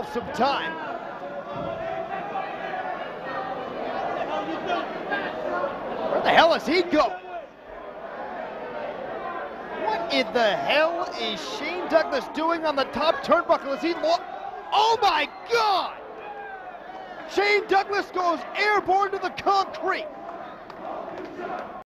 himself some time. Where the hell is he going? What in the hell is Shane Douglas doing on the top turnbuckle? Is he lost? Oh my God! Shane Douglas goes airborne to the concrete.